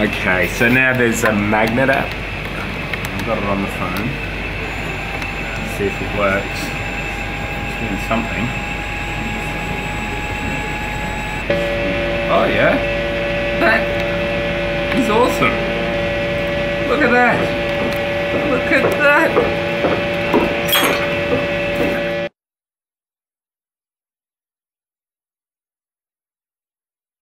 Okay, so now there's a magnet app. I've got it on the phone. See if it works. It's doing something. Oh yeah, that is awesome. Look at that. Look at that.